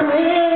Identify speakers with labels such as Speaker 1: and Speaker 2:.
Speaker 1: Amen.